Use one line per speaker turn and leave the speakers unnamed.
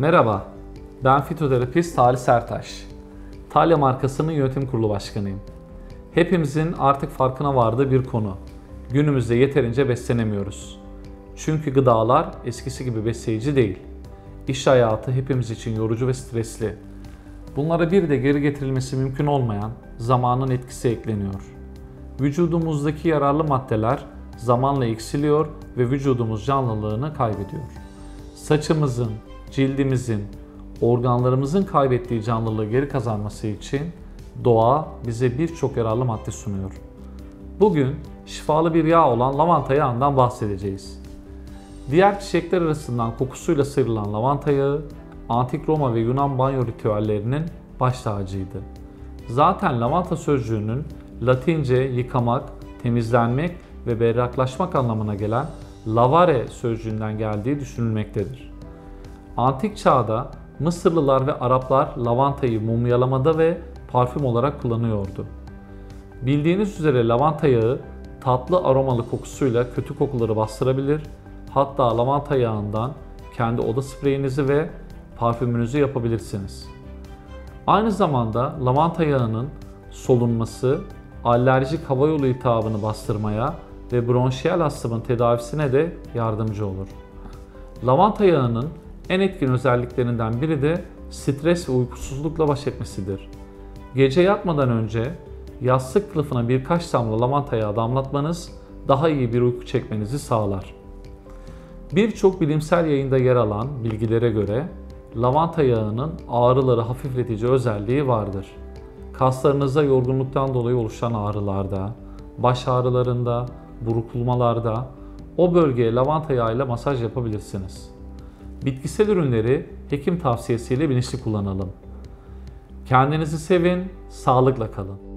Merhaba, ben fitoterapist Talih Sertaş. Talya markasının yönetim kurulu başkanıyım. Hepimizin artık farkına vardığı bir konu. Günümüzde yeterince beslenemiyoruz. Çünkü gıdalar eskisi gibi besleyici değil. İş hayatı hepimiz için yorucu ve stresli. Bunlara bir de geri getirilmesi mümkün olmayan zamanın etkisi ekleniyor. Vücudumuzdaki yararlı maddeler zamanla eksiliyor ve vücudumuz canlılığını kaybediyor. Saçımızın, cildimizin, organlarımızın kaybettiği canlılığı geri kazanması için doğa bize birçok yararlı madde sunuyor. Bugün şifalı bir yağ olan lavanta yağından bahsedeceğiz. Diğer çiçekler arasından kokusuyla sıyrılan lavanta yağı, antik Roma ve Yunan banyo ritüellerinin baş tacıydı. Zaten lavanta sözcüğünün Latince yıkamak, temizlenmek ve berraklaşmak anlamına gelen lavare sözcüğünden geldiği düşünülmektedir. Antik çağda Mısırlılar ve Araplar lavantayı mumyalamada ve parfüm olarak kullanıyordu. Bildiğiniz üzere lavanta yağı tatlı aromalı kokusuyla kötü kokuları bastırabilir. Hatta lavanta yağından kendi oda spreyinizi ve parfümünüzü yapabilirsiniz. Aynı zamanda lavanta yağının solunması alerjik hava yolu iltihabını bastırmaya ve bronşiyel astımın tedavisine de yardımcı olur. Lavanta yağının en etkin özelliklerinden biri de stres ve uykusuzlukla baş etmesidir. Gece yatmadan önce yastık kılıfına birkaç damla lavanta yağı damlatmanız daha iyi bir uyku çekmenizi sağlar. Birçok bilimsel yayında yer alan bilgilere göre lavanta yağının ağrıları hafifletici özelliği vardır. Kaslarınızda yorgunluktan dolayı oluşan ağrılarda, baş ağrılarında, burkulmalarda o bölgeye lavanta yağıyla masaj yapabilirsiniz. Bitkisel ürünleri hekim tavsiyesiyle bilinçli kullanalım. Kendinizi sevin, sağlıkla kalın.